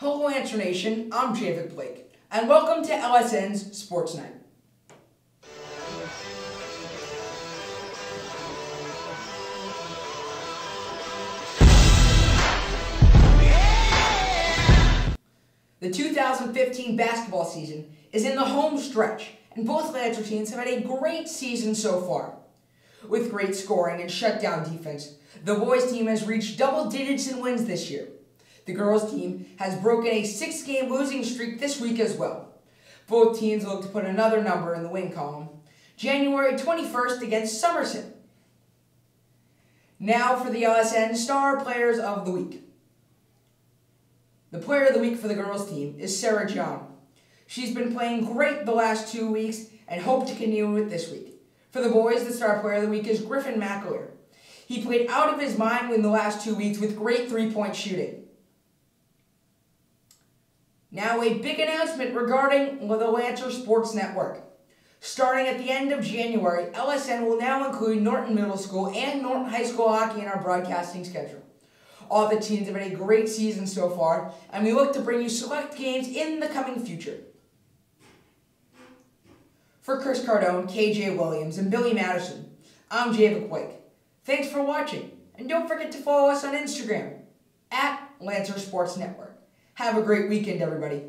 Hello, Lancer Nation. I'm Javid Blake, and welcome to LSN's Sports Night. The 2015 basketball season is in the home stretch, and both Lancer teams have had a great season so far. With great scoring and shutdown defense, the boys team has reached double digits in wins this year. The girls team has broken a six game losing streak this week as well. Both teams look to put another number in the win column. January 21st against Somerset. Now for the LSN Star Players of the Week. The player of the week for the girls team is Sarah John. She's been playing great the last two weeks and hope to continue it this week. For the boys, the star player of the week is Griffin McAleer. He played out of his mind in the last two weeks with great three-point shooting. Now a big announcement regarding the Lancer Sports Network. Starting at the end of January, LSN will now include Norton Middle School and Norton High School hockey in our broadcasting schedule. All the teams have had a great season so far, and we look to bring you select games in the coming future. For Chris Cardone, KJ Williams, and Billy Madison, I'm Javid Blake. Thanks for watching, and don't forget to follow us on Instagram, at Lancer Sports Network. Have a great weekend, everybody.